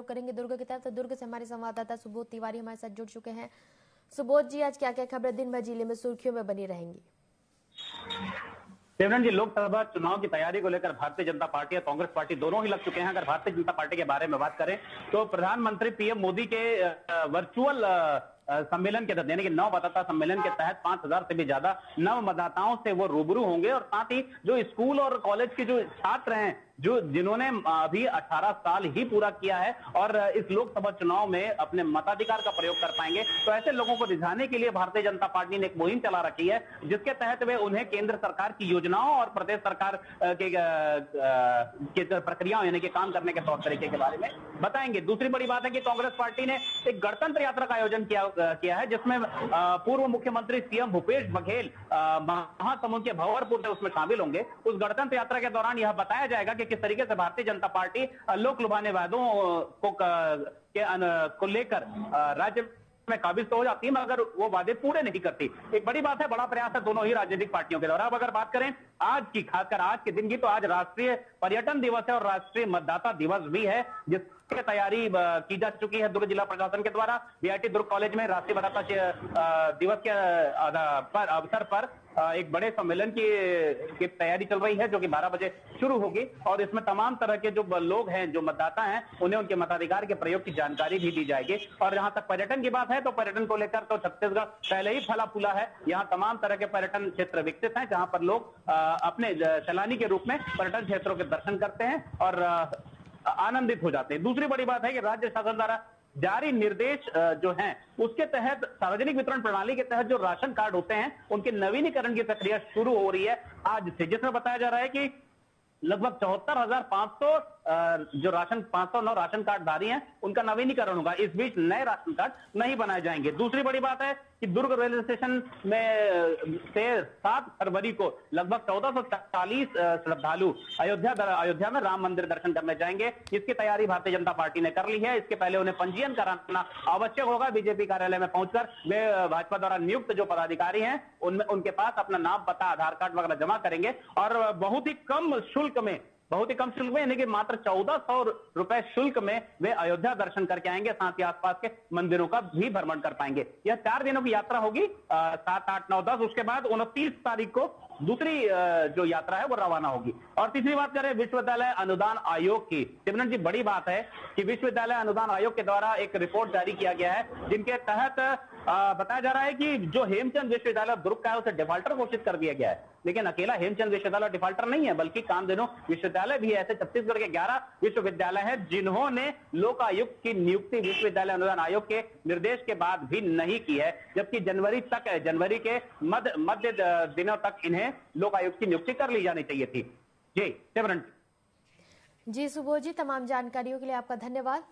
करेंगे दुर्ग की तरफ़ तो दुर्ग से हमारे संवाददाता सुबोध तिवारी हमारे साथ जुड़ चुके हैं। सुबोध जी, आज क्या क्या खबरें दिन भर ज़िले में सुर्खियों में बनी रहेंगी? सिमरन जी, लोकसभा चुनाव की तैयारी को लेकर भारतीय जनता पार्टी और कांग्रेस पार्टी दोनों ही लग चुके हैं। अगर भारतीय जनता पार्टी के बारे में बात करें तो प्रधानमंत्री पीएम मोदी के वर्चुअल सम्मेलन के तहत यानी कि नव मतदाता सम्मेलन के तहत पाँच हज़ार से भी ज़्यादा नव मतदाताओं से वो रूबरू होंगे और साथ ही जो स्कूल और कॉलेज के जो छात्र हैं जो जिन्होंने अभी 18 साल ही पूरा किया है और इस लोकसभा चुनाव में अपने मताधिकार का प्रयोग कर पाएँगे तो ऐसे लोगों को रिझाने के लिए भारतीय जनता पार्टी ने एक मुहिम चला रखी है जिसके तहत वे उन्हें केंद्र सरकार की योजनाओं और प्रदेश सरकार के, के प्रक्रियाओं यानी कि काम करने के तौर तरीके के बारे में बताएँगे। दूसरी बड़ी बात है कि कांग्रेस पार्टी ने एक गणतंत्र यात्रा का आयोजन किया किया है, जिसमें पूर्व मुख्यमंत्री सीएम भूपेश बघेल महासमुंद के भंवरपुर से उसमें शामिल होंगे। उस गणतंत्र यात्रा के दौरान यह बताया जाएगा कि किस तरीके से भारतीय जनता पार्टी लोक लुभाने वादों को को लेकर राज्य में काबिज तो हो जाती है, मगर वो वादे पूरे नहीं करती। एक बड़ी बात है, बड़ा प्रयास है दोनों ही राजनीतिक पार्टियों के द्वारा। अब अगर बात करें आज की खासकर आज के दिन की तो आज राष्ट्रीय पर्यटन दिवस है और राष्ट्रीय मतदाता दिवस भी है जिसकी तैयारी की जा चुकी है दुर्ग जिला प्रशासन के द्वारा। बीआईटी दुर्ग कॉलेज में राष्ट्रीय मतदाता दिवस के अवसर पर एक बड़े सम्मेलन की, की तैयारी चल रही है जो कि 12 बजे शुरू होगी। और इसमें तमाम तरह के जो लोग हैं जो मतदाता हैं उन्हें उनके मताधिकार के प्रयोग की जानकारी भी दी जाएगी। और जहाँ तक पर्यटन की बात है तो पर्यटन को लेकर तो छत्तीसगढ़ पहले ही फला फूला है। यहाँ तमाम तरह के पर्यटन क्षेत्र विकसित हैं जहाँ पर लोग अपने सैलानी के रूप में पर्यटन क्षेत्रों के दर्शन करते हैं और आनंदित हो जाते हैं। दूसरी बड़ी बात है कि राज्य शासन द्वारा जारी निर्देश जो हैं, उसके तहत सार्वजनिक वितरण प्रणाली के तहत जो राशन कार्ड होते हैं, उनके नवीनीकरण की प्रक्रिया शुरू हो रही है आज से, जिसमें बताया जा रहा है कि लगभग चौहत्तर हज़ार पाँच सौ जो राशन, पाँच सौ नौ राशन कार्ड धारी हैं, उनका नवीनीकरण होगा। इस बीच नए राशन कार्ड नहीं बनाए जाएँगे। दूसरी बड़ी बात है कि दुर्ग रेलवे स्टेशन में, से सात फरवरी को लगभग चौदह सौ चालीस श्रद्धालु अयोध्या अयोध्या में राम मंदिर दर्शन करने जाएँगे। इसकी तैयारी भारतीय जनता पार्टी ने कर ली है। इसके पहले उन्हें पंजीयन कराना आवश्यक होगा बीजेपी कार्यालय में पहुंचकर। वे भाजपा द्वारा नियुक्त जो पदाधिकारी हैं, उनमें, उनके पास अपना नाम, पता, आधार कार्ड वगैरह जमा करेंगे। और बहुत ही कम शुल्क में बहुत ही कम शुल्क में, यानी कि मात्र चौदह सौ रुपए शुल्क में वे अयोध्या दर्शन करके आएँगे, साथ ही आसपास के मंदिरों का भी भ्रमण कर पाएँगे। यह चार दिनों की यात्रा होगी सात, आठ, नौ, दस, उसके बाद उनतीस तारीख को दूसरी जो यात्रा है वो रवाना होगी। और तीसरी बात करें विश्वविद्यालय अनुदान आयोग की। सिमरन जी, बड़ी बात है कि विश्वविद्यालय अनुदान आयोग के द्वारा एक रिपोर्ट जारी किया गया है, जिनके तहत बताया जा रहा है कि जो हेमचंद विश्वविद्यालय दुर्ग का है, उसे डिफॉल्टर घोषित कर दिया गया है। लेकिन अकेला हेमचंद विश्वविद्यालय डिफॉल्टर नहीं है, बल्कि कामधेनु विश्वविद्यालय भी ऐसे छत्तीसगढ़ के 11 विश्वविद्यालय हैं, जिन्होंने लोकायुक्त की नियुक्ति विश्वविद्यालय अनुदान आयोग के निर्देश के बाद भी नहीं की है, जबकि जनवरी तक, जनवरी के मध्य मध्य दिनों तक इन्हें लोकायुक्त की नियुक्ति कर ली जानी चाहिए थी। जी सिमरन जी, सुबोध जी, तमाम जानकारियों के लिए आपका धन्यवाद।